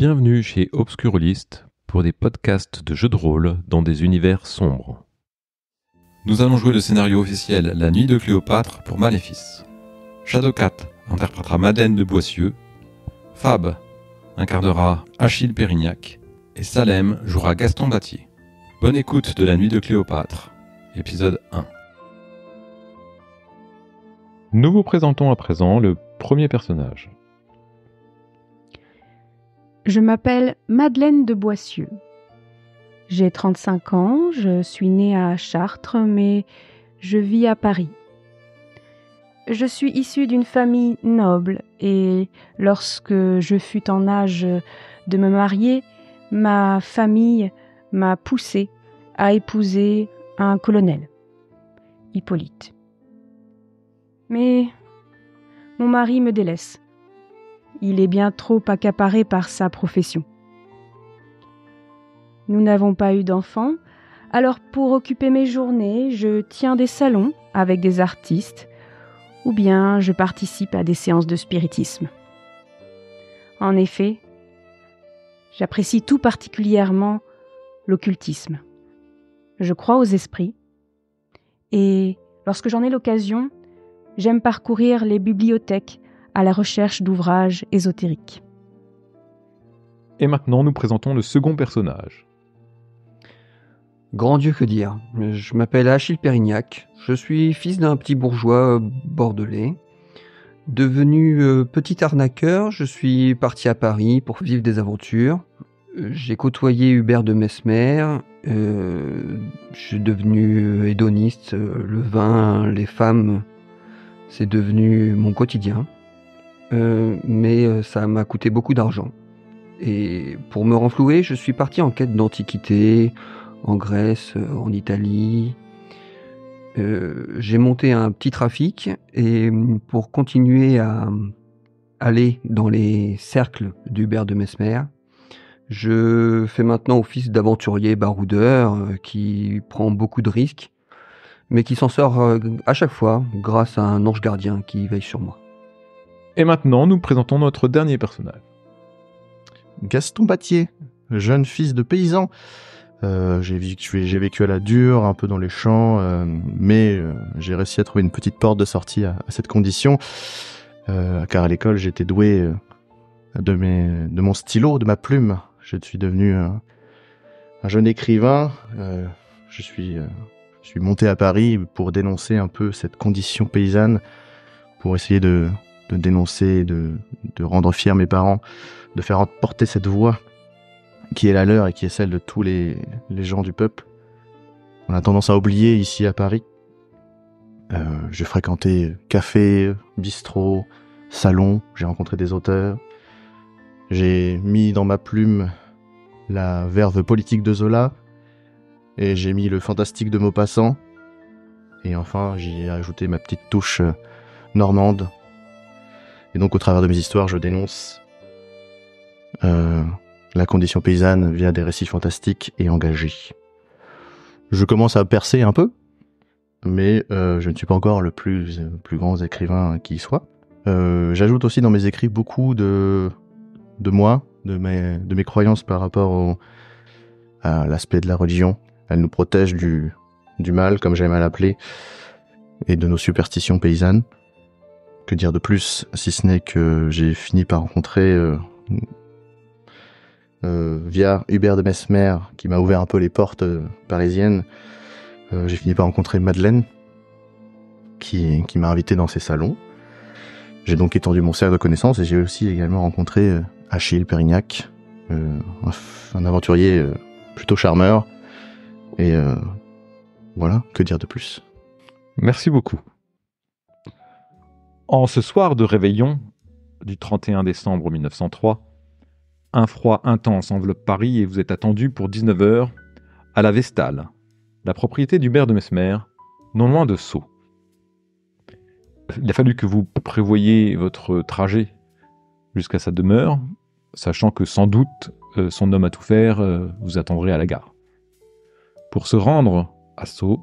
Bienvenue chez Obscurlist pour des podcasts de jeux de rôle dans des univers sombres. Nous allons jouer le scénario officiel La Nuit de Cléopâtre pour Maléfice. Shadowcat interprétera Madeleine de Boissieu, Fab incarnera Achille Pérignac et Salem jouera Gaston Battier. Bonne écoute de La Nuit de Cléopâtre, épisode 1. Nous vous présentons à présent le premier personnage. Je m'appelle Madeleine de Boissieu. J'ai 35 ans, je suis née à Chartres, mais je vis à Paris. Je suis issue d'une famille noble et lorsque je fus en âge de me marier, ma famille m'a poussée à épouser un colonel, Hippolyte. Mais mon mari me délaisse. Il est bien trop accaparé par sa profession. Nous n'avons pas eu d'enfants, alors pour occuper mes journées, je tiens des salons avec des artistes, ou bien je participe à des séances de spiritisme. En effet, j'apprécie tout particulièrement l'occultisme. Je crois aux esprits, et lorsque j'en ai l'occasion, j'aime parcourir les bibliothèques à la recherche d'ouvrages ésotériques. Et maintenant, nous présentons le second personnage. Grand Dieu que dire. Je m'appelle Achille Pérignac. Je suis fils d'un petit bourgeois euh, bordelais. Devenu euh, petit arnaqueur, je suis parti à Paris pour vivre des aventures. J'ai côtoyé Hubert de Mesmer. Euh, je suis devenu hédoniste. Le vin, les femmes, c'est devenu mon quotidien. Euh, mais euh, ça m'a coûté beaucoup d'argent. Et pour me renflouer, je suis parti en quête d'antiquité, en Grèce, euh, en Italie. J'ai monté un petit trafic et mm, pour continuer à mm, aller dans les cercles d'Hubert de Mesmer, je fais maintenant office d'aventurier baroudeur qui prend beaucoup de risques, mais qui s'en sort à chaque fois grâce à un ange gardien qui veille sur moi. Et maintenant, nous présentons notre dernier personnage. Gaston Battier, jeune fils de paysan. Euh, j'ai vécu, à la dure, un peu dans les champs, euh, mais euh, j'ai réussi à trouver une petite porte de sortie à, cette condition, car à l'école j'étais doué de, mon stylo, de ma plume. Je suis devenu un jeune écrivain. Je suis monté à Paris pour dénoncer un peu cette condition paysanne, pour essayer de, de dénoncer, de, rendre fiers mes parents, de faire porter cette voix qui est la leur et qui est celle de tous les, gens du peuple. On a tendance à oublier ici à Paris. Euh, j'ai fréquenté café, bistrot, salon, j'ai rencontré des auteurs. J'ai mis dans ma plume la verve politique de Zola et j'ai mis le fantastique de Maupassant. Et enfin, j'y ai ajouté ma petite touche euh, normande. Et donc, au travers de mes histoires, je dénonce euh, la condition paysanne via des récits fantastiques et engagés. Je commence à percer un peu, mais euh, je ne suis pas encore le plus, grand écrivain qui soit. Euh, J'ajoute aussi dans mes écrits beaucoup de, moi, de mes, croyances par rapport à l'aspect de la religion. Elle nous protège du, du mal, comme j'aime à l'appeler, et de nos superstitions paysannes. Que dire de plus, si ce n'est que j'ai fini par rencontrer euh, euh, via Hubert de Mesmer, qui m'a ouvert un peu les portes euh, parisiennes, j'ai fini par rencontrer Madeleine, qui, m'a invité dans ses salons. J'ai donc étendu mon cercle de connaissances et j'ai aussi également rencontré Achille Pérignac, un, aventurier plutôt charmeur. Et voilà, que dire de plus Merci beaucoup. En ce soir de réveillon du 31 décembre 1903, un froid intense enveloppe Paris et vous êtes attendu pour 19h à la Vestale, la propriété du maire de Mesmer, non loin de Sceaux. Il a fallu que vous prévoyiez votre trajet jusqu'à sa demeure, sachant que sans doute euh, son homme à tout faire euh, vous attendrait à la gare. Pour se rendre à Sceaux,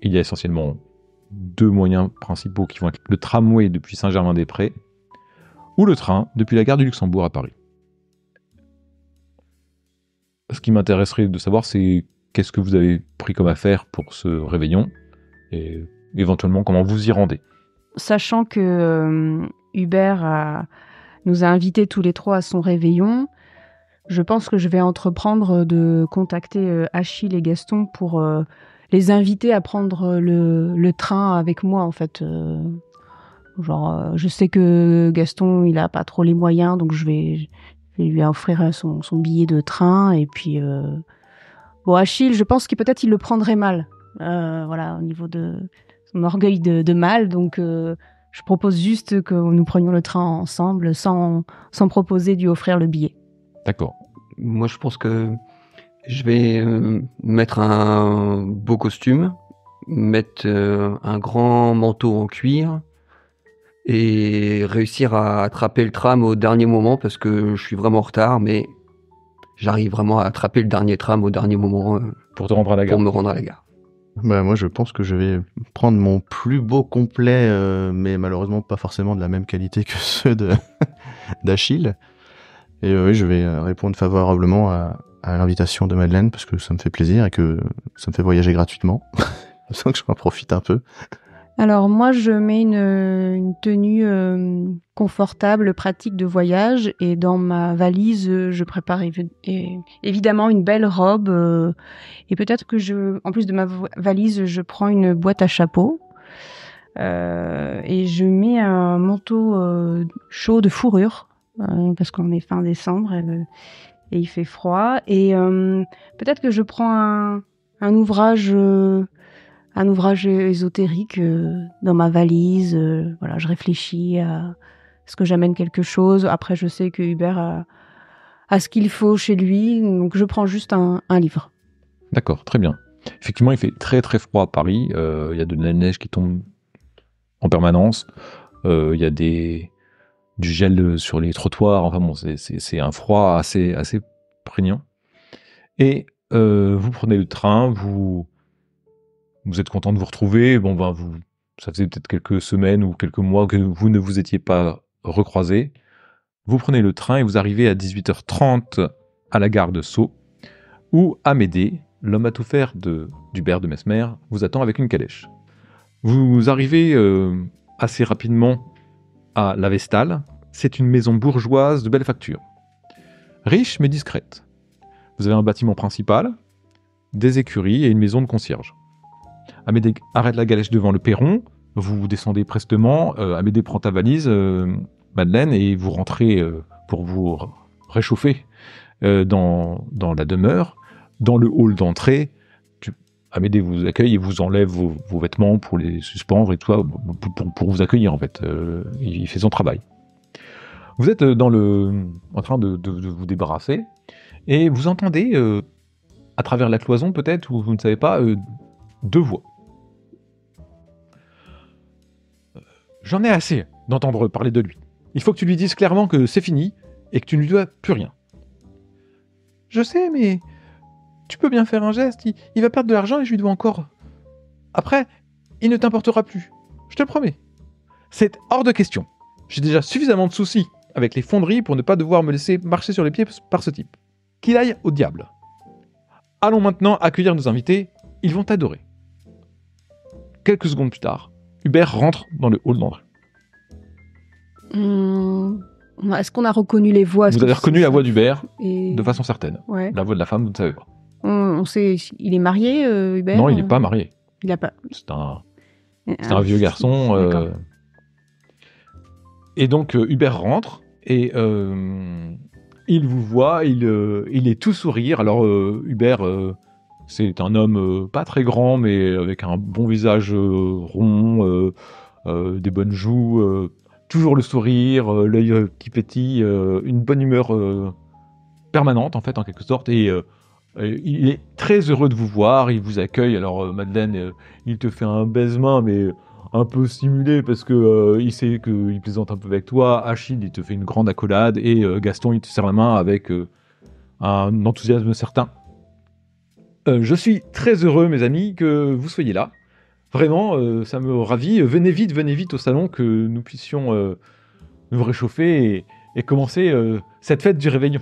il y a essentiellement deux moyens principaux qui vont être le tramway depuis Saint-Germain-des-Prés ou le train depuis la gare du Luxembourg à Paris. ce qui m'intéresserait de savoir, c'est qu'est-ce que vous avez pris comme affaire pour ce réveillon et éventuellement comment vous y rendez. Sachant que euh, Hubert nous a invités tous les trois à son réveillon, je pense que je vais entreprendre de contacter euh, Achille et Gaston pour euh, les inviter à prendre le, le train avec moi en fait. euh. genre, euh, je sais que Gaston il a pas trop les moyens, donc je vais, je vais lui offrir son, son billet de train et puis euh, bon Achille, je pense qu'il peut-être il le prendrait mal, euh, voilà au niveau de son orgueil de, de mâle, donc euh, je propose juste que nous prenions le train ensemble sans, sans proposer de lui offrir le billet. D'accord. Moi, je pense que je vais euh, mettre un beau costume, mettre euh, un grand manteau en cuir et réussir à attraper le tram au dernier moment parce que je suis vraiment en retard, mais j'arrive vraiment à attraper le dernier tram au dernier moment euh, Pour te rendre à la gare. pour me rendre à la gare. Bah, moi, je pense que je vais prendre mon plus beau complet, euh, mais malheureusement pas forcément de la même qualité que ceux d'Achille. Et euh, oui, je vais répondre favorablement à, à l'invitation de Madeleine parce que ça me fait plaisir et que ça me fait voyager gratuitement. Sans que je m'en profite un peu. Alors moi, je mets une, tenue euh, confortable, pratique de voyage, et dans ma valise, je prépare évidemment une belle robe, euh, et peut-être que je, en plus de ma valise, je prends une boîte à chapeau, euh, et je mets un manteau chaud de fourrure, parce qu'on est fin décembre et il fait froid, et euh, peut-être que je prends un, ouvrage. euh, un ouvrage ésotérique euh, dans ma valise. euh, voilà, je réfléchis à ce que j'amène quelque chose. Après, je sais que Hubert a, ce qu'il faut chez lui, donc je prends juste un, livre. D'accord, très bien. Effectivement, il fait très très froid à Paris. Il y a de la neige qui tombe en permanence. Il y a des du gel sur les trottoirs. Enfin bon, c'est un froid assez assez prégnant. Et euh, vous prenez le train, vous vous êtes content de vous retrouver. Bon ben vous, ça faisait peut-être quelques semaines ou quelques mois que vous ne vous étiez pas recroisés. Vous prenez le train et vous arrivez à 18h30 à la gare de Sceaux, où Amédée, l'homme à tout faire de d'Hubert de Mesmer, vous attend avec une calèche. Vous arrivez euh, assez rapidement à La Vestale. C'est une maison bourgeoise de belle facture. Riche mais discrète. Vous avez un bâtiment principal, des écuries et une maison de concierge. Amédée arrête la calèche devant le perron. Vous descendez prestement. euh, Amédée prend ta valise, euh, Madeleine, et vous rentrez euh, pour vous réchauffer euh, dans, la demeure. Dans le hall d'entrée, Amédée vous accueille et vous enlève vos, vêtements pour les suspendre et tout ça, pour, pour- vous accueillir en fait. Euh, il, fait son travail. Vous êtes euh, dans le, en train de, vous débarrasser et vous entendez euh, à travers la cloison peut-être, ou vous ne savez pas, deux voix. J'en ai assez d'entendre parler de lui. Il faut que tu lui dises clairement que c'est fini et que tu ne lui dois plus rien. Je sais, mais tu peux bien faire un geste. Il, il va perdre de l'argent et je lui dois encore. Après, il ne t'importera plus. Je te le promets. C'est hors de question. J'ai déjà suffisamment de soucis avec les fonderies pour ne pas devoir me laisser marcher sur les pieds par ce type. Qu'il aille au diable. Allons maintenant accueillir nos invités. Ils vont t'adorer. Quelques secondes plus tard, Hubert rentre dans le hall d'entrée. Hum, Est-ce qu'on a reconnu les voix? Vous avez reconnu la voix d'Hubert Et- de façon certaine. Ouais. La voix de la femme, vous ne savez pas. On, on sait, il est marié, euh, Hubert Non, il n'est pas marié. Il a pas. C'est un, C'est c'est un vieux garçon. euh, Et donc, euh, Hubert rentre et euh, il vous voit, il, euh, il est tout sourire. Alors, euh, Hubert, euh, c'est un homme euh, pas très grand, mais avec un bon visage euh, rond, euh, euh, des bonnes joues, euh, toujours le sourire, euh, l'œil euh, qui pétille, euh, une bonne humeur euh, permanente, en fait, en quelque sorte. Et euh, euh, il est très heureux de vous voir, il vous accueille. Alors, euh, Madeleine, euh, il te fait un baise-main, mais un peu simulé parce que euh, il sait qu'il plaisante un peu avec toi. Achille, il te fait une grande accolade et euh, Gaston, il te serre la main avec euh, un enthousiasme certain. Euh, je suis très heureux, mes amis, que vous soyez là. Vraiment, euh, ça me ravit. Venez vite, venez vite au salon que nous puissions euh, nous réchauffer et, et commencer euh, cette fête du réveillon.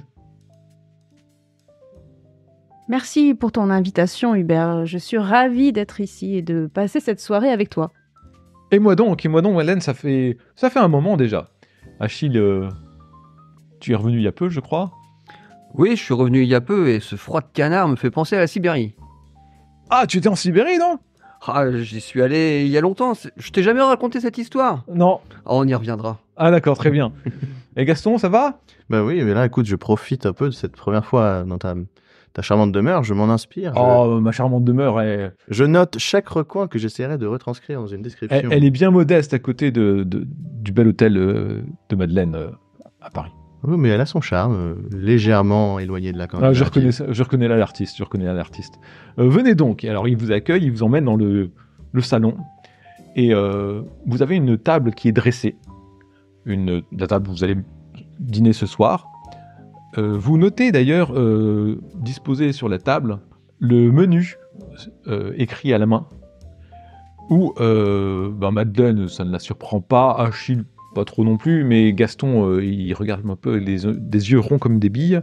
Merci pour ton invitation, Hubert. Je suis ravie d'être ici et de passer cette soirée avec toi. Et moi donc, et moi donc, Hélène, ça fait, ça fait un moment déjà. Achille, euh, tu es revenu il y a peu, je crois. Oui, je suis revenu il y a peu et ce froid de canard me fait penser à la Sibérie. Ah, tu étais en Sibérie, non? Ah, j'y suis allé il y a longtemps. Je t'ai jamais raconté cette histoire? Non. Ah, on y reviendra. Ah d'accord, très bien. et Gaston, ça va? Bah oui, mais là, écoute, je profite un peu de cette première fois dans ta, ta charmante demeure, je m'en inspire. je- Oh, ma charmante demeure, elle, Je note chaque recoin que j'essaierai de retranscrire dans une description. elle, elle est bien modeste à côté de, de- du bel hôtel euh, de Madeleine euh, à Paris. Oui, mais elle a son charme, euh, légèrement éloigné de la campagne. Ah, je reconnais, ça- je reconnais là l'artiste, je reconnais là l'artiste. Euh, venez donc. Alors, il vous accueille, il vous emmène dans le, le salon. Et euh, vous avez une table qui est dressée. Une, la table où vous allez dîner ce soir. Euh, vous notez d'ailleurs, euh, disposé sur la table, le menu euh, écrit à la main. Où ben Madeleine, ça ne la surprend pas. Achille, pas trop non plus. Mais Gaston, il regarde un peu des, yeux ronds comme des billes.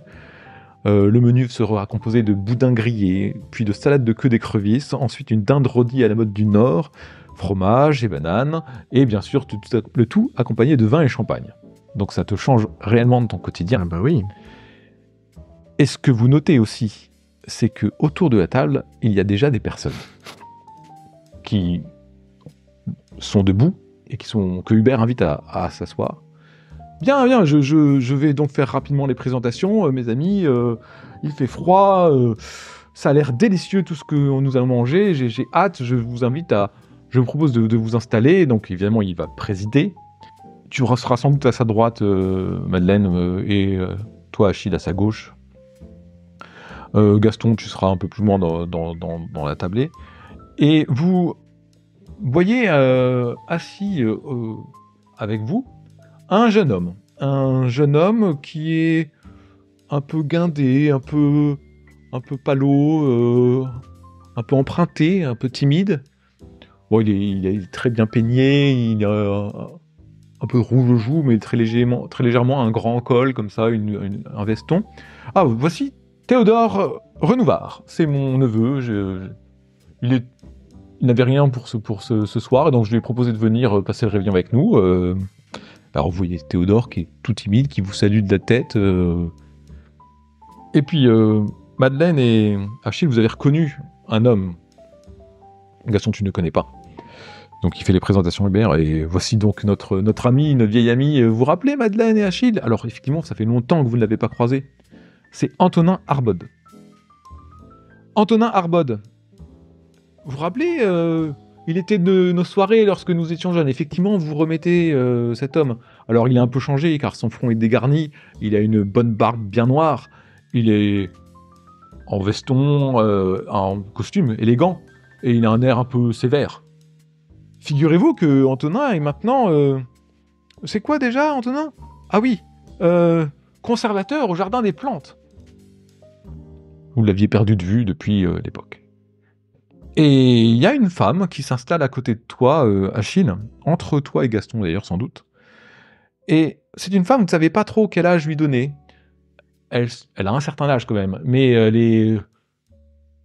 Le menu sera composé de boudin grillé, puis de salade de queue d'écrevisse, ensuite une dinde rôtie à la mode du Nord, fromage et bananes, et bien sûr tout- tout- le tout accompagné de vin et champagne. Donc ça te change réellement de ton quotidien. Ah bah oui. Et ce que vous notez aussi, c'est que autour de la table, il y a déjà des personnes qui sont debout et qui sont que Hubert invite à, s'asseoir. Bien, bien, je, vais donc faire rapidement les présentations, euh, mes amis. euh, il fait froid, euh, ça a l'air délicieux tout ce que nous allons manger. J'ai hâte, je vous invite à. Je me propose de, de vous installer. Donc évidemment, il va présider. Tu seras sans doute à sa droite, Madeleine, et toi, Achille, à sa gauche. Euh, Gaston, tu seras un peu plus loin dans, dans- la tablée. Et vous voyez euh, assis euh, avec vous un jeune homme. Un jeune homme qui est un peu guindé, un peu, un peu palo, un peu emprunté, un peu timide. Bon, il est, très bien peigné, il a un, peu rouge aux joues, mais très légèrement, très légèrement un grand col comme ça, un veston. Ah, voici Théodore Renouvard. C'est mon neveu. il n'avait rien pour ce, soir, donc je lui ai proposé de venir euh, passer le réveillon avec nous. euh. alors vous voyez Théodore qui est tout timide, qui vous salue de la tête. euh. Et puis Madeleine et Achille, vous avez reconnu un homme. Gaston, tu ne connais pas. Donc il fait les présentations Hubert, et voici donc notre, notre ami, notre vieille amie. Euh, Vous vous rappelez Madeleine et Achille? Alors effectivement, ça fait longtemps que vous ne l'avez pas croisé. C'est Antonin Arbod. Antonin Arbod. Vous vous rappelez euh, Il était de nos soirées lorsque nous étions jeunes. Effectivement, vous remettez euh, cet homme. Alors il a un peu changé car son front est dégarni. Il a une bonne barbe bien noire. Il est en veston, euh, en costume élégant. Et il a un air un peu sévère. Figurez-vous que Antonin est maintenant. C'est quoi déjà, Antonin? Ah oui, conservateur au jardin des plantes. Vous l'aviez perdu de vue depuis euh, l'époque. Et il y a une femme qui s'installe à côté de toi, euh, Achille, entre toi et Gaston d'ailleurs sans doute. Et c'est une femme, vous ne savez pas trop quel âge lui donner. Elle, a un certain âge quand même, mais elle est,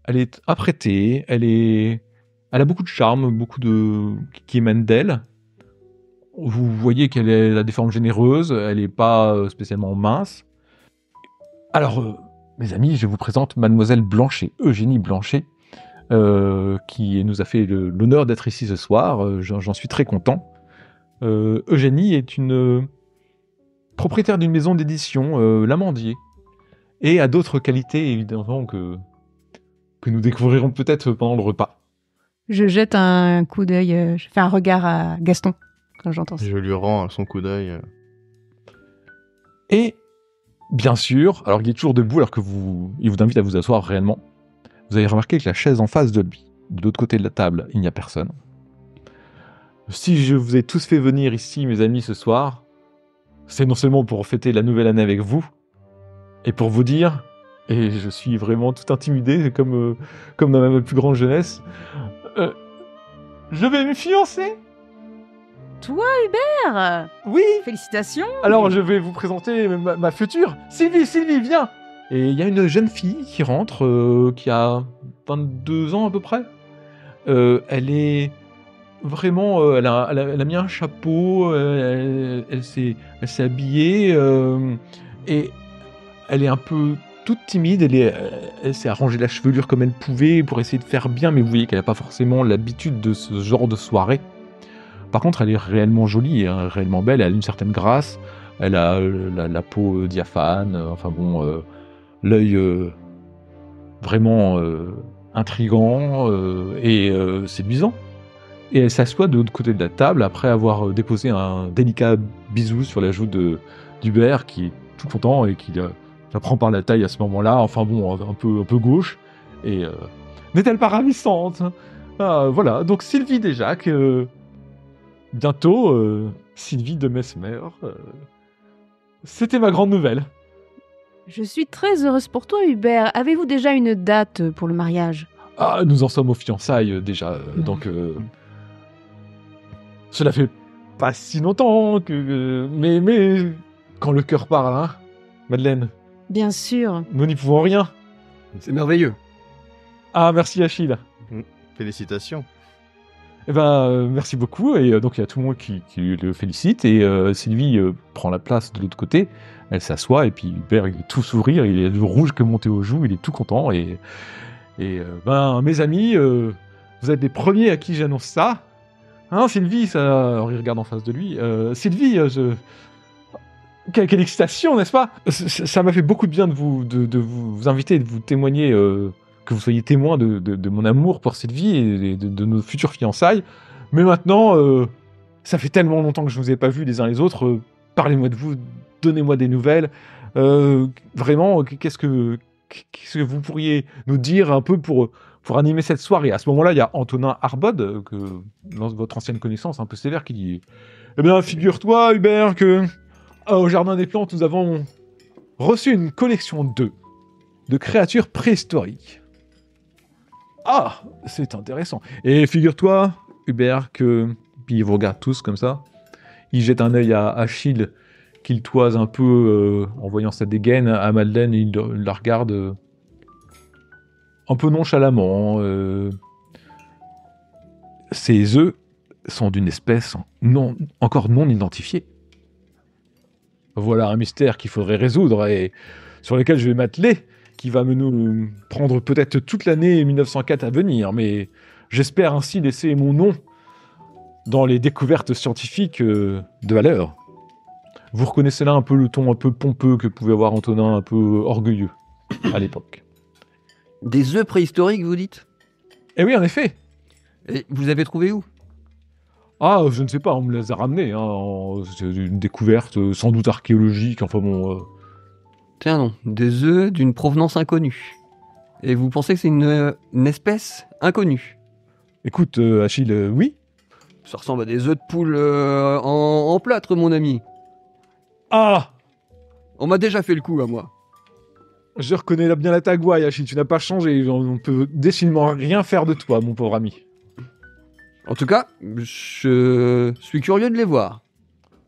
elle est apprêtée, elle est, elle a beaucoup de charme, beaucoup de qui émane d'elle. Vous voyez qu'elle a des formes généreuses, elle n'est pas euh, spécialement mince. Alors, euh, mes amis, je vous présente Mademoiselle Blanchet, Eugénie Blanchet, euh, qui nous a fait l'honneur d'être ici ce soir. Euh, J'en suis très content. Euh, Eugénie est une propriétaire d'une maison d'édition, euh, L'Amandier, et a d'autres qualités évidemment que, que nous découvrirons peut-être pendant le repas. Je jette un coup d'œil, je fais un regard à Gaston quand j'entends ça. Je lui rends son coup d'œil. Et bien sûr, alors il est toujours debout alors que vous, il vous invite à vous asseoir réellement. Vous avez remarqué que la chaise en face de lui, de l'autre côté de la table, il n'y a personne. Si je vous ai tous fait venir ici, mes amis, ce soir, c'est non seulement pour fêter la nouvelle année avec vous, et pour vous dire, et je suis vraiment tout intimidé, comme, euh, comme dans ma plus grande jeunesse, euh, je vais me fiancer Toi, Hubert Oui Félicitations Alors je vais vous présenter ma, ma future. Sylvie, Sylvie, viens Et il y a une jeune fille qui rentre, euh, qui a 22 ans à peu près. Euh, elle est vraiment, euh, elle, a, elle a- elle a mis un chapeau, elle, elle s'est habillée, et elle est un peu toute timide, elle, est, elle s'est arrangé la chevelure comme elle pouvait pour essayer de faire bien, mais vous voyez qu'elle n'a pas forcément l'habitude de ce genre de soirée. Par contre, elle est réellement jolie, hein, réellement belle, elle a une certaine grâce, elle a euh, la, peau euh, diaphane, euh, enfin bon, l'œil vraiment intrigant et séduisant. Et elle s'assoit de l'autre côté de la table après avoir déposé un délicat bisou sur la joue d'Hubert qui est tout content et qui la, prend par la taille à ce moment-là, enfin bon, un peu, gauche. Et n'est-elle pas ravissante? Ah, Voilà, donc Sylvie Desjacques, euh, bientôt euh, Sylvie de Mesmer. euh, C'était ma grande nouvelle. Je suis très heureuse pour toi, Hubert. Avez-vous déjà une date pour le mariage? Ah, nous en sommes aux fiançailles euh, déjà, euh, donc euh, cela fait pas si longtemps que, euh, mais mais quand le cœur parle, hein, Madeleine, Bien sûr. nous n'y pouvons rien. C'est merveilleux. Ah, merci Achille. Félicitations. Eh ben, euh, merci beaucoup. Et euh, donc, il y a tout le monde qui, le félicite. Et euh, Sylvie prend la place de l'autre côté. Elle s'assoit. Et puis, Hubert, il est tout sourire. Il est rouge que monté aux joues. Il est tout content. Et, et ben, mes amis, vous êtes les premiers à qui j'annonce ça. Hein, Sylvie, ça... Regarde en face de lui. Sylvie, je... Quelle, excitation, n'est-ce pas? Ça m'a fait beaucoup de bien de vous, de, vous inviter, de vous témoigner, que vous soyez témoin de, mon amour pour Sylvie et de, nos futures fiançailles. Mais maintenant, euh, ça fait tellement longtemps que je ne vous ai pas vus les uns les autres. euh, Parlez-moi de vous, donnez-moi des nouvelles. Euh, vraiment, qu'est-ce que, vous pourriez nous dire un peu pour, pour animer cette soirée? À ce moment-là, il y a Antonin Arbod, que, votre ancienne connaissance un peu sévère, qui dit Eh bien, figure-toi, Hubert, que au Jardin des Plantes, nous avons reçu une collection d'œufs de créatures préhistoriques. Ah, c'est intéressant. Et figure-toi, Hubert, que. Puis ils vous regardent tous comme ça. Il jette un œil à Achille, qu'il toise un peu euh, en voyant sa dégaine. À Madeleine, il la regarde euh, un peu nonchalamment. euh. Ces œufs sont d'une espèce non, encore non identifiée. Voilà un mystère qu'il faudrait résoudre et sur lequel je vais m'atteler, qui va me nous prendre peut-être toute l'année 1904 à venir, mais j'espère ainsi laisser mon nom dans les découvertes scientifiques euh, de valeur. Vous reconnaissez là un peu le ton un peu pompeux que pouvait avoir Antonin, un peu orgueilleux à l'époque. Des œufs préhistoriques, vous dites? Et oui, en effet. Et vous avez trouvé où? Ah, je ne sais pas, on me les a ramenés. Hein, en- c'est une découverte euh, sans doute archéologique. Enfin bon, euh, Tiens non, des œufs d'une provenance inconnue. Et vous pensez que c'est une, euh, une espèce inconnue? Écoute, euh, Achille, euh, oui. Ça ressemble à des œufs de poule euh, en, en plâtre, mon ami. Ah, On m'a déjà fait le coup à moi. je reconnais là bien la tagouaille, Achille. Tu n'as pas changé. On on peut décidément rien faire de toi, mon pauvre ami. En tout cas, je suis curieux de les voir.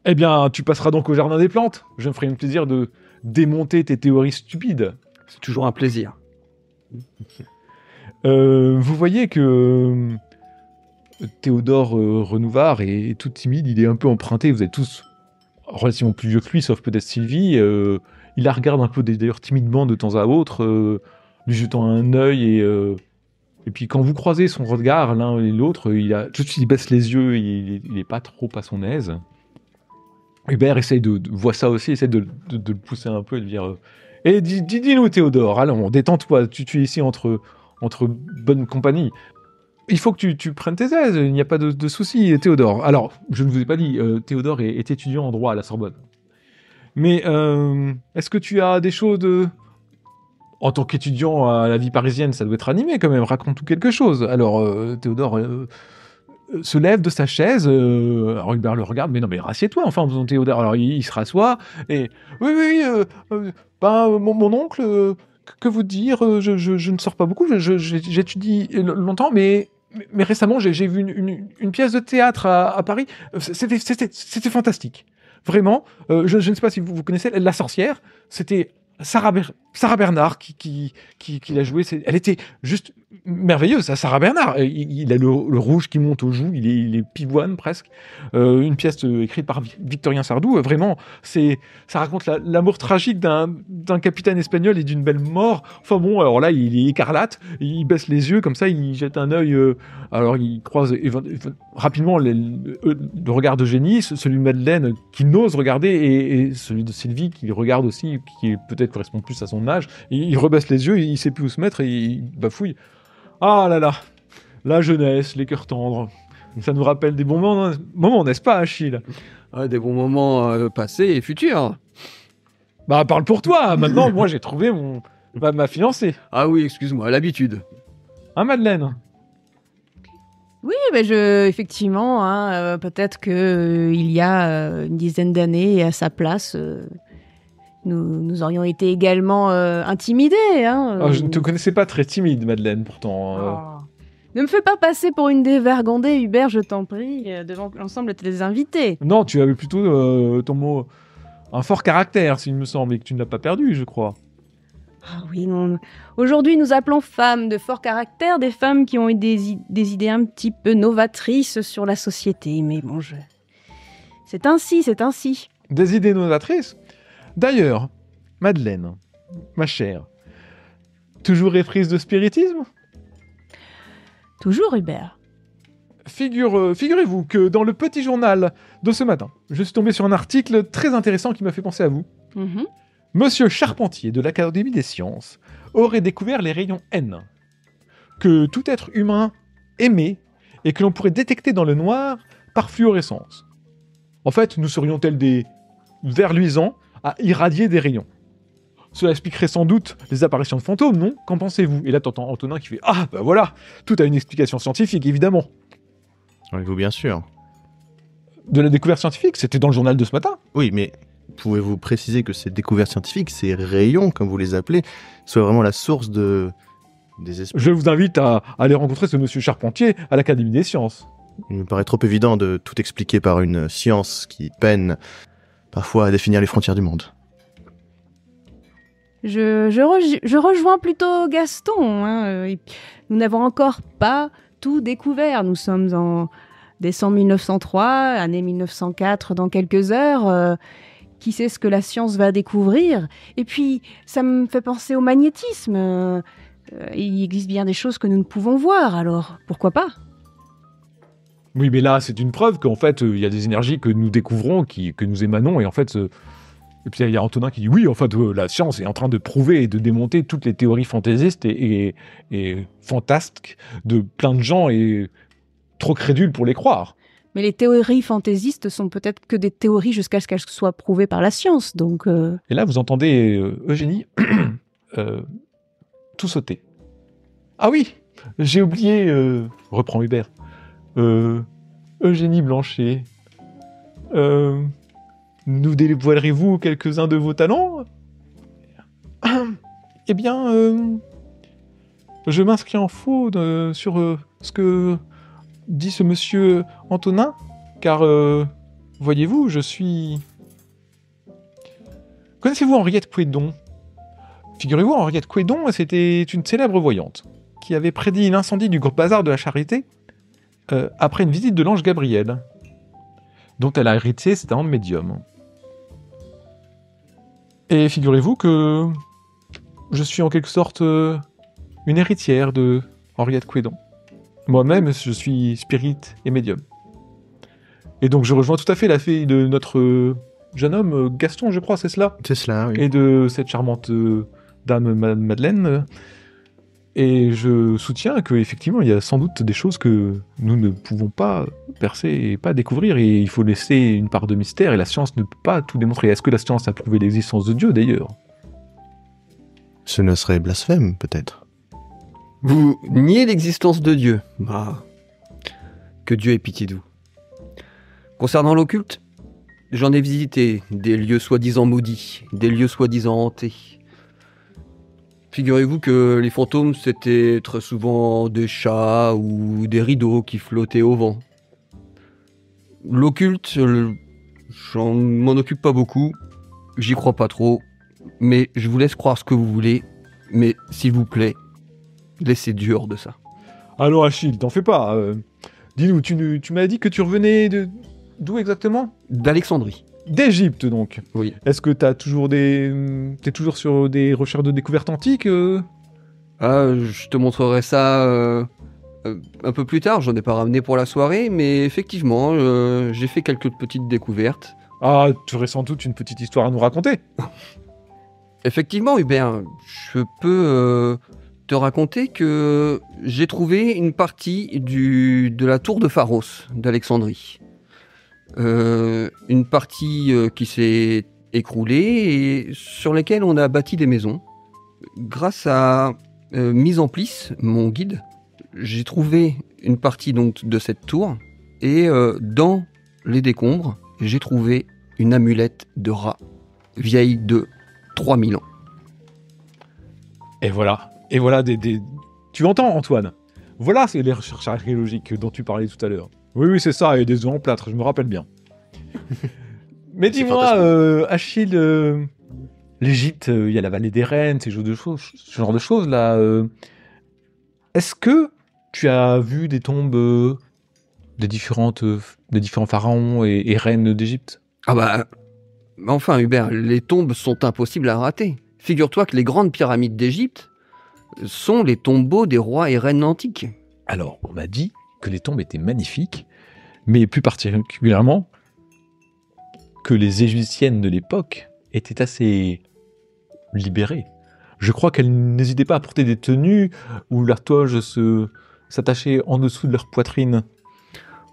Eh bien, tu passeras donc au jardin des plantes. Je me ferai un plaisir de démonter tes théories stupides. C'est toujours un plaisir. Euh, vous voyez que euh, Théodore euh, Renouvard est tout timide, il est un peu emprunté, vous êtes tous relativement plus vieux que lui, sauf peut-être Sylvie. euh, il la regarde un peu d'ailleurs timidement de temps à autre, lui jetant un œil et, et puis quand vous croisez son regard l'un et l'autre, il a tout de suite il baisse les yeux, il, il est pas trop à son aise. Hubert essaye de, de voit ça aussi, essaie de, le pousser un peu et de dire euh, Et dis- dis- dis-nous Théodore, allons, détends-toi, tu, es ici entre entre bonne compagnie. Il faut que tu, prennes tes aises, il n'y a pas de, de souci, Théodore. Alors, je ne vous ai pas dit, euh, Théodore est, étudiant en droit à la Sorbonne. Mais euh, est-ce que tu as des choses de... En tant qu'étudiant à la vie parisienne, ça doit être animé quand même, raconte-nous quelque chose. Alors, Théodore se lève de sa chaise, euh, alors Hubert le regarde, mais non, mais rassieds-toi, enfin, mon Théodore. Alors, il, se rassoit, et... Oui, oui, euh, euh, ben, mon, mon oncle... euh, que vous dire euh, je, je- ne sors pas beaucoup, j'étudie longtemps, mais, mais- récemment j'ai vu une, une- pièce de théâtre à, à Paris. Euh, C'était fantastique. Vraiment, euh, je, je ne sais pas si vous, vous connaissez La Sorcière. C'était Sarah, Sarah Bernard qui, qui, qui, l'a joué. Elle était juste merveilleuse, ça, Sarah Bernard. Il, a le, rouge qui monte aux joues, il est, est pivoine presque. Euh, une pièce euh, écrite par Vi- Victorien Sardou. Euh, vraiment, ça raconte la- l'amour tragique d'un, capitaine espagnol et d'une belle mort. Enfin bon, alors là, il est écarlate, il baisse les yeux comme ça, il jette un œil. alors il croise rapidement le, regard de Génie, celui de Madeleine qui n'ose regarder et, celui de Sylvie qui regarde aussi, qui peut-être correspond plus à son âge. Il, il rebaisse les yeux, il sait plus où se mettre et il bafouille. Ah là là, la jeunesse, les cœurs tendres. Ça nous rappelle des bons moments, moments n'est-ce pas, Achille? Ah, des bons moments euh, passés et futurs. Bah parle pour toi. Maintenant, moi j'ai trouvé mon ma, ma fiancée. Ah oui, excuse-moi, l'habitude. Hein, Madeleine? Oui, mais je, effectivement, hein, euh, peut-être que euh, il y a euh, une dizaine d'années, à sa place, euh, nous, nous aurions été également euh, intimidés. Hein, Ah, Je ne te connaissais pas très timide, Madeleine, pourtant. euh. Ah. Ne me fais pas passer pour une dévergondée, Hubert, je t'en prie, euh, devant l'ensemble de tes invités. Non, tu avais plutôt euh, ton mot. Un fort caractère, s'il me semble, et que tu ne l'as pas perdu, je crois. Ah oui, non. Aujourd'hui, nous appelons femmes de fort caractère des femmes qui ont eu des idées un petit peu novatrices sur la société. Mais bon, je... c'est ainsi, c'est ainsi. Des idées novatrices? D'ailleurs, Madeleine, ma chère, toujours éprise de spiritisme? Toujours, Hubert. Figure, euh, Figurez-vous que dans le petit journal de ce matin, je suis tombé sur un article très intéressant qui m'a fait penser à vous. Mhm. Monsieur Charpentier de l'Académie des sciences aurait découvert les rayons N, que tout être humain émet et que l'on pourrait détecter dans le noir par fluorescence. En fait, nous serions tels des vers luisants à irradier des rayons. Cela expliquerait sans doute les apparitions de fantômes, non? Qu'en pensez-vous? Et là, t'entends Antonin qui fait Ah, bah voilà Tout a une explication scientifique, évidemment. Avez-vous bien sûr De la découverte scientifique, c'était dans le journal de ce matin. Oui, mais pouvez-vous préciser que ces découvertes scientifiques, ces rayons, comme vous les appelez, soient vraiment la source de des esprits Je vous invite à aller rencontrer ce monsieur Charpentier à l'Académie des sciences. Il me paraît trop évident de tout expliquer par une science qui peine parfois à définir les frontières du monde. Je, je, rej- je rejoins plutôt Gaston. hein, euh, Nous n'avons encore pas tout découvert. Nous sommes en décembre 1903, année 1904 dans quelques heures. euh, qui sait ce que la science va découvrir? Et puis, ça me fait penser au magnétisme. euh, il existe bien des choses que nous ne pouvons voir, alors pourquoi pas? Oui, mais là, c'est une preuve qu'en fait, euh, il y a des énergies que nous découvrons, qui, que nous émanons, et en fait, euh, et puis il y a Antonin qui dit oui, en fait, euh, la science est en train de prouver et de démonter toutes les théories fantaisistes et, et, et fantasques de plein de gens et trop crédules pour les croire. Mais les théories fantaisistes sont peut-être que des théories jusqu'à ce qu'elles soient prouvées par la science. Donc, euh, Et là, vous entendez euh, Eugénie tout sauter. Ah oui, j'ai oublié, reprend Hubert, Euh, Eugénie Blanchet, euh, nous dévoilerez-vous quelques-uns de vos talents? Eh bien, euh, je m'inscris en faux de- sur euh, ce que dit ce monsieur Antonin, car, euh, voyez-vous, je suis... Connaissez-vous Henriette Couédon Figurez-vous, Henriette Couédon, c'était une célèbre voyante qui avait prédit l'incendie du groupe bazar de la Charité euh, après une visite de l'ange Gabriel, dont elle a hérité cet de médium. Et figurez-vous que je suis en quelque sorte euh, une héritière de Henriette Couédon. Moi-même, je suis spirit et médium. Et donc je rejoins tout à fait la fille de notre euh, jeune homme, Gaston, je crois, c'est cela? C'est cela, oui. et de cette charmante euh, dame Ma- Madeleine. Et je soutiens que effectivement, il y a sans doute des choses que nous ne pouvons pas percer et pas découvrir, et il faut laisser une part de mystère. Et la science ne peut pas tout démontrer. Est-ce que la science a prouvé l'existence de Dieu d'ailleurs? Ce ne serait blasphème, peut-être. Vous niez l'existence de Dieu. Bah, que Dieu ait pitié de vous. Concernant l'occulte, j'en ai visité des lieux soi-disant maudits, des lieux soi-disant hantés. Figurez-vous que les fantômes, c'était très souvent des chats ou des rideaux qui flottaient au vent. L'occulte, j'en m'en occupe pas beaucoup. J'y crois pas trop. mais je vous laisse croire ce que vous voulez. Mais s'il vous plaît, laissez Dieu hors de ça. Alors Achille, t'en fais pas. euh, Dis-nous, tu, tu m'as dit que tu revenais de... D'où exactement? D'Alexandrie. D'Égypte donc. Oui. Est-ce que t'as toujours des... T'es toujours sur des recherches de découvertes antiques euh? Ah, je te montrerai ça euh, euh, un peu plus tard. J'en ai pas ramené pour la soirée, mais effectivement, euh, j'ai fait quelques petites découvertes. Ah, tu aurais sans doute une petite histoire à nous raconter. Effectivement, Hubert, je peux te raconter que j'ai trouvé une partie du, de la tour de Pharos d'Alexandrie. Euh, une partie euh, qui s'est écroulée et sur laquelle on a bâti des maisons. Grâce à euh, Mise en Plisse, mon guide, j'ai trouvé une partie donc de cette tour et dans les décombres, j'ai trouvé une amulette de rat vieille de 3000 ans. Et voilà. Et voilà des, des- Tu entends, Antoine? Voilà, les recherches archéologiques dont tu parlais tout à l'heure. Oui, oui, c'est ça, et des œufs en plâtre, je me rappelle bien. Mais dis-moi, euh, Achille, euh, l'Égypte, euh, il y a la vallée des reines, ces genres de choses, ce genre de choses là. euh, Est-ce que tu as vu des tombes euh, des différentes, euh, des différents pharaons et, et reines d'Égypte? Ah bah, mais enfin Hubert, les tombes sont impossibles à rater. Figure-toi que les grandes pyramides d'Égypte sont les tombeaux des rois et reines antiques. Alors, on m'a dit que les tombes étaient magnifiques, mais plus particulièrement que les Égyptiennes de l'époque étaient assez libérées. Je crois qu'elles n'hésitaient pas à porter des tenues où leur toge se s'attachait en dessous de leur poitrine.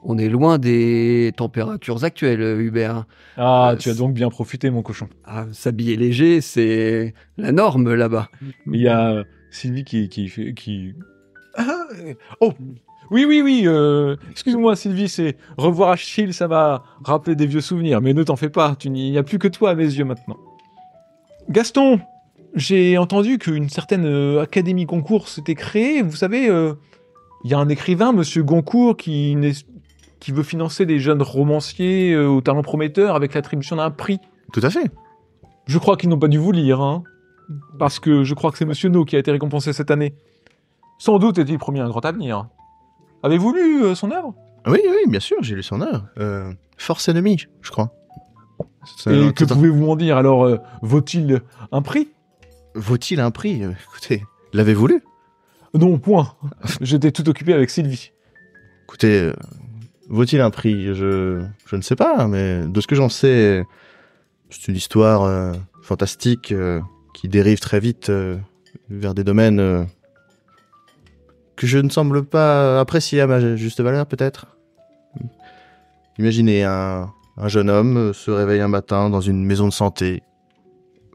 On est loin des températures actuelles, Hubert. Ah, Euh, tu as donc bien profité, mon cochon. Ah, S'habiller léger, c'est la norme là-bas. Il y a Sylvie qui, qui. Qui... Ah, euh, oh Oui, oui, oui euh, Excuse-moi, Sylvie, c'est revoir Achille, ça m'a rappelé des vieux souvenirs. Mais ne t'en fais pas, tu n'y a plus que toi à mes yeux maintenant. Gaston J'ai entendu qu'une certaine euh, académie Goncourt s'était créée. Vous savez, euh, il y a un écrivain, Monsieur Goncourt, qui, veut financer des jeunes romanciers euh, au talent prometteur avec l'attribution d'un prix. Tout à fait. Je crois qu'ils n'ont pas dû vous lire, hein. Parce que je crois que c'est Monsieur No qui a été récompensé cette année. Sans doute est-il promis un grand avenir. Avez-vous lu euh, son œuvre? Oui, oui, bien sûr, j'ai lu son œuvre. Euh, Force ennemie, je crois. C'est Et un- que un- pouvez-vous en dire? Alors, euh, vaut-il un prix? Vaut-il un prix? Euh, Écoutez, l'avez-vous lu? Non, point. J'étais tout occupé avec Sylvie. Écoutez, euh, vaut-il un prix? Je, je ne sais pas, mais de ce que j'en sais, c'est une histoire euh, fantastique euh, qui dérive très vite euh, vers des domaines euh, que je ne semble pas apprécier à ma juste valeur, peut-être. Imaginez un, un jeune homme euh, se réveille un matin dans une maison de santé,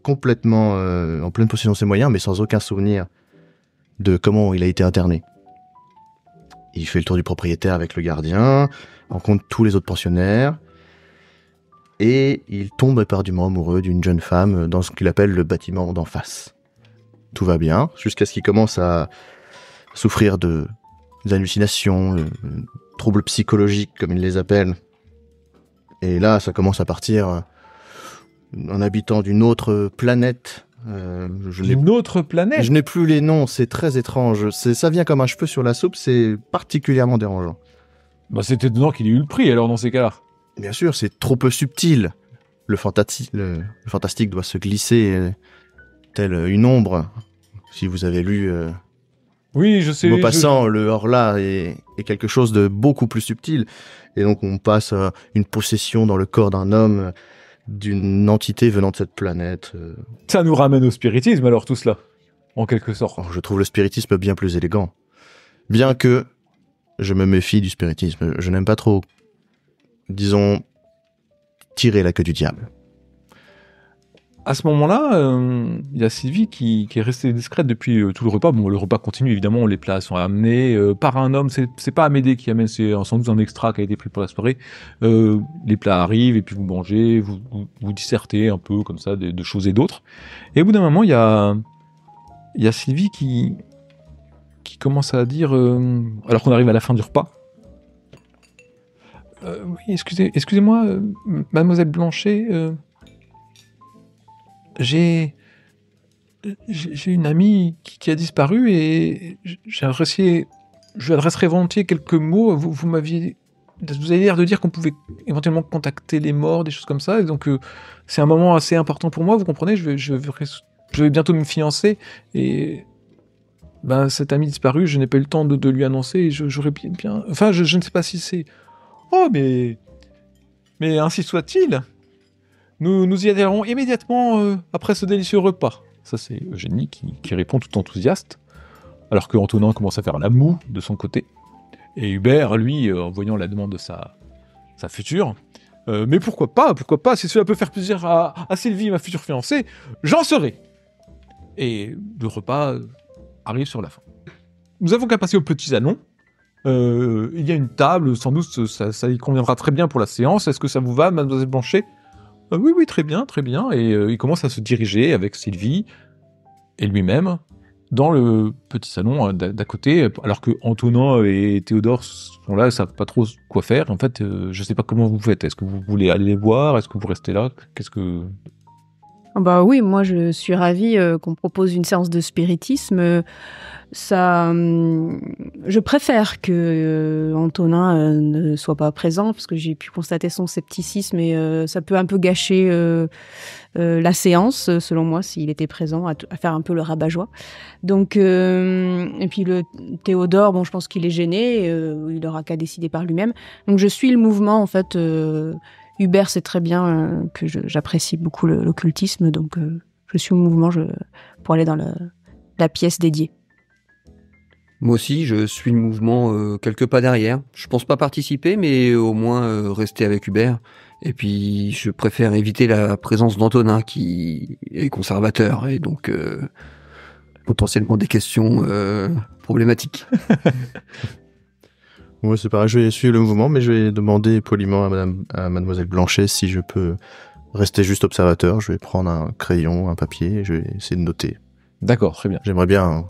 complètement euh, en pleine possession de ses moyens, mais sans aucun souvenir de comment il a été interné. Il fait le tour du propriétaire avec le gardien, rencontre tous les autres pensionnaires, et il tombe éperdument amoureux d'une jeune femme dans ce qu'il appelle le bâtiment d'en face. Tout va bien, jusqu'à ce qu'il commence à souffrir de hallucinations, euh, troubles psychologiques comme il les appelle. Et là, ça commence à partir euh, en habitant d'une autre planète. Euh, je n'ai Une autre planète? je n'ai plus les noms, c'est très étrange. Ça vient comme un cheveu sur la soupe, c'est particulièrement dérangeant. Bah, c'est étonnant qu'il ait eu le prix, alors, dans ces cas-là. Bien sûr, c'est trop peu subtil. Le, fantati- le, le fantastique doit se glisser euh, telle une ombre. Si vous avez lu euh, Oui, je sais. je- Maupassant, le hors-là est, est quelque chose de beaucoup plus subtil. Et donc on passe à une possession dans le corps d'un homme, euh, d'une entité venant de cette planète. euh. Ça nous ramène au spiritisme, alors, tout cela. En quelque sorte. Oh, je trouve le spiritisme bien plus élégant. Bien que je me méfie du spiritisme. Je n'aime pas trop, disons, tirer la queue du diable. À ce moment-là, euh, il y a Sylvie qui, est restée discrète depuis euh, tout le repas. Bon, le repas continue évidemment, les plats sont amenés euh, par un homme. C'est pas Amédée qui amène, c'est sans doute un extra qui a été pris pour la soirée. Les plats arrivent et puis vous mangez, vous, dissertez un peu comme ça de, choses et d'autres. Et au bout d'un moment, il y a, Sylvie qui, commence à dire, alors qu'on arrive à la fin du repas. Oui, excusez, excusez-moi, Mademoiselle Blanchet. J'ai j'ai une amie qui, a disparu et j'ai apprécié. Je lui adresserai volontiers quelques mots. Vous, vous m'aviez. Vous avez l'air de dire qu'on pouvait éventuellement contacter les morts, des choses comme ça. Donc, euh, c'est un moment assez important pour moi, vous comprenez je vais, je, vais, bientôt me fiancer. Et. Ben, cette amie disparue, je n'ai pas eu le temps de, lui annoncer. Et j'aurais bien. Enfin, je, je ne sais pas si c'est. Oh, mais. Mais ainsi soit-il. Nous, y adhérons immédiatement euh, après ce délicieux repas. Ça, c'est Eugénie qui, répond tout enthousiaste, alors que Antonin commence à faire la moue de son côté. Et Hubert, lui, euh, en voyant la demande de sa, future, euh, mais pourquoi pas, pourquoi pas, si cela peut faire plaisir à, Sylvie, ma future fiancée, j'en serai. Et le repas arrive sur la fin. Nous avons qu'à passer au petit salon. Il y a une table, sans doute ça, ça y conviendra très bien pour la séance. Est-ce que ça vous va, mademoiselle Blanchet? Euh, oui, oui, très bien, très bien. Et euh, il commence à se diriger avec Sylvie et lui-même dans le petit salon euh, d'à côté, alors que Antonin et Théodore sont là, ils savent pas trop quoi faire. En fait, euh, je sais pas comment vous faites. Est-ce que vous voulez aller les voir? Est-ce que vous restez là? Qu'est-ce que Ah Bah oui, moi je suis ravie euh, qu'on propose une séance de spiritisme. Ça, hum, je préfère que euh, Antonin euh, ne soit pas présent parce que j'ai pu constater son scepticisme et ça peut un peu gâcher la séance, selon moi, s'il était présent, à, faire un peu le rabat-joie. Donc, et puis le Théodore, bon, je pense qu'il est gêné, il aura qu'à décider par lui-même. Donc je suis le mouvement en fait. Hubert sait très bien euh, que j'apprécie beaucoup l'occultisme, donc euh, je suis au mouvement je, pour aller dans le- la pièce dédiée. Moi aussi, je suis le mouvement euh, quelques pas derrière. Je pense pas participer, mais au moins euh, rester avec Hubert. Et puis, je préfère éviter la présence d'Antonin qui est conservateur et donc euh, potentiellement des questions euh, problématiques. Ouais, c'est pareil, je vais suivre le mouvement, mais je vais demander poliment à, madame, à mademoiselle Blanchet si je peux rester juste observateur. Je vais prendre un crayon, un papier, et je vais essayer de noter. D'accord, très bien. J'aimerais bien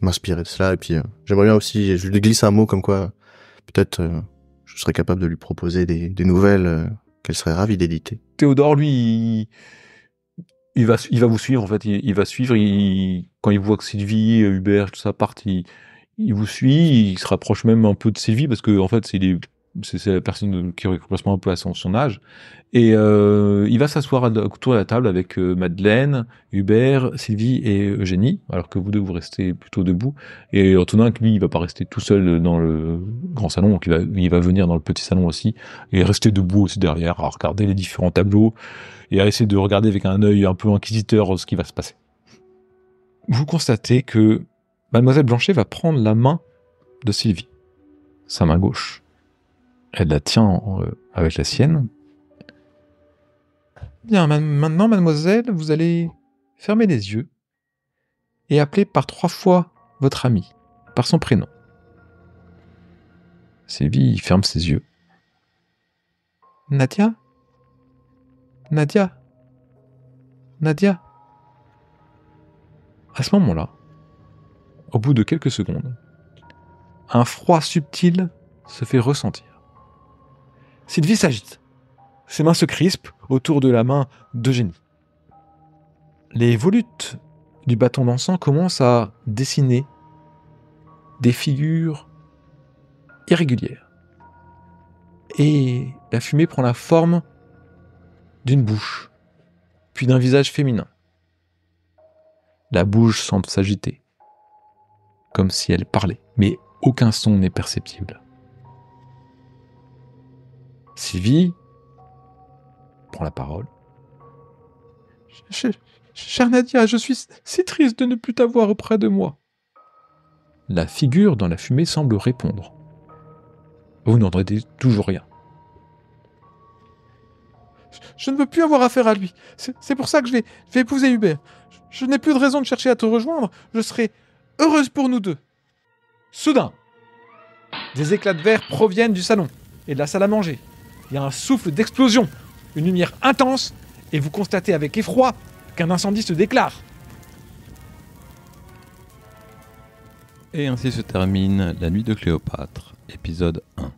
m'inspirer de cela, et puis euh, j'aimerais bien aussi, je lui glisse un mot comme quoi peut-être euh, je serais capable de lui proposer des, des nouvelles euh, qu'elle serait ravie d'éditer. Théodore, lui, il, il va, il va vous suivre, en fait. Il, il va suivre. Il, quand il voit que Sylvie, Hubert, tout ça partent, il, il vous suit. Il se rapproche même un peu de Sylvie parce que, en fait, c'est la personne qui correspond un peu à son, âge. Et euh, il va s'asseoir autour de la table avec euh, Madeleine, Hubert, Sylvie et Eugénie, alors que vous deux, vous restez plutôt debout. Et Antonin, lui, il va pas rester tout seul dans le grand salon, donc il va, il va venir dans le petit salon aussi, et rester debout aussi derrière, à regarder les différents tableaux, et à essayer de regarder avec un œil un peu inquisiteur ce qui va se passer. Vous constatez que Mademoiselle Blanchet va prendre la main de Sylvie, sa main gauche. Elle la tient euh, avec la sienne. Bien, ma- maintenant, mademoiselle, vous allez fermer les yeux et appeler par trois fois votre ami, par son prénom. Sylvie ferme ses yeux. Nadia? Nadia? Nadia? À ce moment-là, au bout de quelques secondes, un froid subtil se fait ressentir. Sylvie s'agite. Ses mains se crispent autour de la main d'Eugénie. Les volutes du bâton d'encens commencent à dessiner des figures irrégulières. Et la fumée prend la forme d'une bouche, puis d'un visage féminin. La bouche semble s'agiter, comme si elle parlait, mais aucun son n'est perceptible. Sylvie prend la parole. Ch- ch- Chère Nadia, je suis si triste de ne plus t'avoir auprès de moi. La figure dans la fumée semble répondre. Vous n'entendez toujours rien. Je ne veux plus avoir affaire à lui. C'est c'est pour ça que je vais, je vais épouser Hubert. Je, je n'ai plus de raison de chercher à te rejoindre. Je serai heureuse pour nous deux. Soudain, des éclats de verre proviennent du salon et de la salle à manger. Il y a un souffle d'explosion, une lumière intense, et vous constatez avec effroi qu'un incendie se déclare. Et ainsi se termine La Nuit de Cléopâtre, épisode 1.